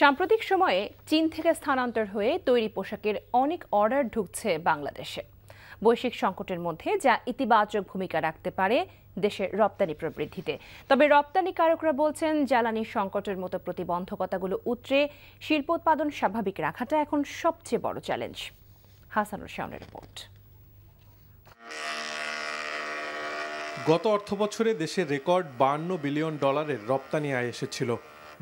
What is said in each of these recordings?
সাম্প্রতিক সময়ে চীন থেকে স্থানান্তর হয়ে তৈরি পোশাকের অনেক অর্ডার ঢুকছে বাংলাদেশে। বৈশ্বিক সংকটের মধ্যে যা ইতিবাচক ভূমিকা রাখতে পারে দেশের রপ্তানি প্রবৃদ্ধিতে। তবে রপ্তানিকারকরা বলছেন, জ্বালানি সংকটের মতো প্রতিবন্ধকতাগুলো উতরে শিল্প উৎপাদন স্বাভাবিক রাখাটা এখন সবচেয়ে বড় চ্যালেঞ্জ। শাওনের রিপোর্ট। গত অর্থবছরে দেশের রেকর্ড বান্ন বিলিয়ন ডলারের রপ্তানি আয় এসেছিল।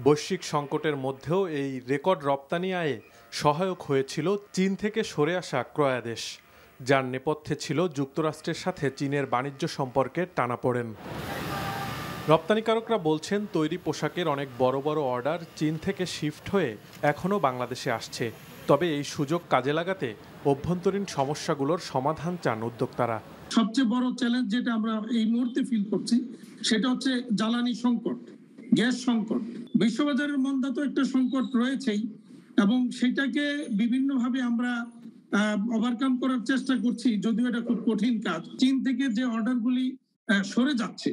বৈশ্বিক সংকটের মধ্যেও এই রেকর্ড রপ্তানি আয়ে সহায়ক হয়েছিল চীন থেকে সরে আসা ক্রয়াদেশ, যার নেপথ্যে ছিল যুক্তরাষ্ট্রের সাথে চীনের বাণিজ্য সম্পর্কের টানাপোড়েন। রপ্তানিকারকরা বলছেন, তৈরি পোশাকের অনেক বড় বড় অর্ডার চীন থেকে শিফট হয়ে এখনও বাংলাদেশে আসছে। তবে এই সুযোগ কাজে লাগাতে অভ্যন্তরীণ সমস্যাগুলোর সমাধান চান উদ্যোক্তারা। সবচেয়ে বড় চ্যালেঞ্জ যেটা আমরা এই মুহূর্তে ফিল করছি, সেটা হচ্ছে জ্বালানি সংকট, গ্যাস সংকট। বিশ্ববাজারের মন্দা তো একটা সংকট রয়েছেই এবং সেটাকে বিভিন্নভাবে আমরা ওভারকাম করার চেষ্টা করছি, যদিও এটা খুব কঠিন কাজ। চীন থেকে যে অর্ডারগুলি সরে যাচ্ছে,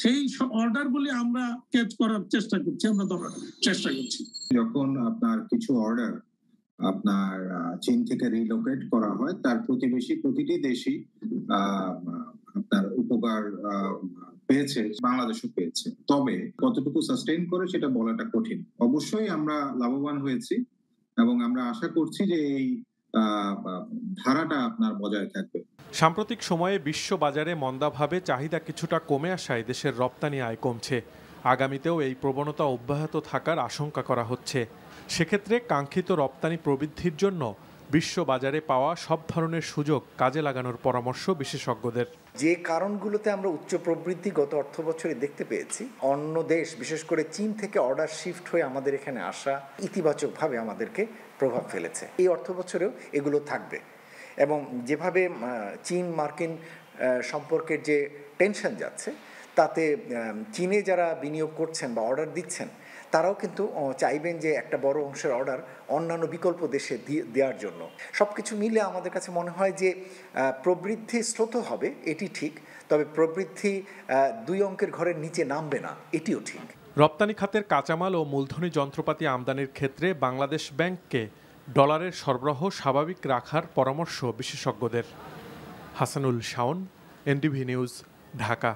সেই অর্ডারগুলি আমরা ক্যাচ করার চেষ্টা করছি, আমরা ধরার চেষ্টা করছি। যখন আপনার কিছু অর্ডার আপনার চীন থেকে রিলোকেট করা হয়, তার প্রতিবেশী, প্রতিটি দেশই আপনার উপকার পেয়েছে, বাংলাদেশও পেয়েছে। তবে কতটুকু সাস্টেইন করে সেটা বলাটা কঠিন। অবশ্যই আমরা লাভবান হয়েছি এবং আমরা আশা করছি যে এই ধারাটা আপনার বজায় থাকবে। সাম্প্রতিক সময়ে বিশ্ব বাজারে মন্দাভাবে চাহিদা কিছুটা কমে আসায় দেশের রপ্তানি আয় কমছে। আগামীতেও এই প্রবণতা অব্যাহত থাকার আশঙ্কা করা হচ্ছে। সেক্ষেত্রে কাঙ্ক্ষিত রপ্তানি প্রবৃদ্ধির জন্য বিশ্ব বাজারে পাওয়া সব ধরনের সুযোগ কাজে লাগানোর পরামর্শ বিশেষজ্ঞদের। যে কারণগুলোতে আমরা উচ্চ প্রবৃদ্ধি গত অর্থ বছরে দেখতে পেয়েছি, অন্য দেশ, বিশেষ করে চীন থেকে অর্ডার শিফট হয়ে আমাদের এখানে আসা ইতিবাচকভাবে আমাদেরকে প্রভাব ফেলেছে। এই অর্থ বছরেও এগুলো থাকবে এবং যেভাবে চীন মার্কিন সম্পর্কের যে টেনশন যাচ্ছে তাতে চীনে যারা বিনিয়োগ করছেন বা অর্ডার দিচ্ছেন, তারাও কিন্তু চাইবেন যে একটা বড় অংশের অর্ডার অন্যান্য বিকল্প দেশে দেওয়ার জন্য। সব কিছু মিলে আমাদের কাছে মনে হয় যে প্রবৃদ্ধি স্রোত হবে, এটি ঠিক, তবে প্রবৃদ্ধি দুই অঙ্কের ঘরের নিচে নামবে না, এটিও ঠিক। রপ্তানি খাতের কাঁচামাল ও মূলধনী যন্ত্রপাতি আমদানির ক্ষেত্রে বাংলাদেশ ব্যাংককে ডলারের সরবরাহ স্বাভাবিক রাখার পরামর্শ বিশেষজ্ঞদের। Hasanul Shaon, NDV news, Dhaka.